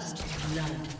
First blood.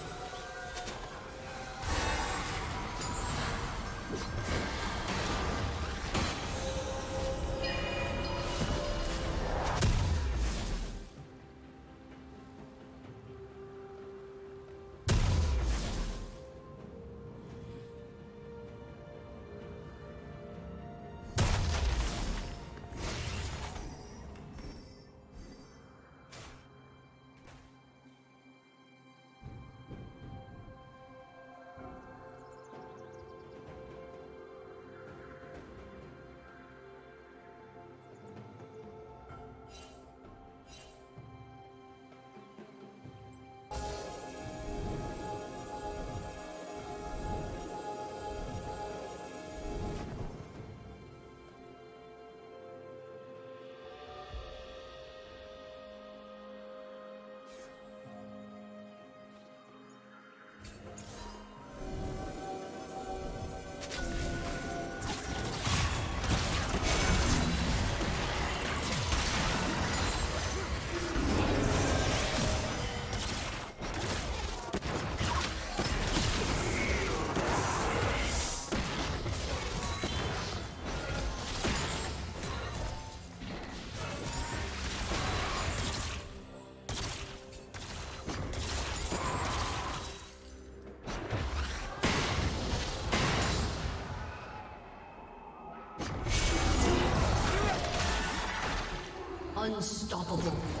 Unstoppable.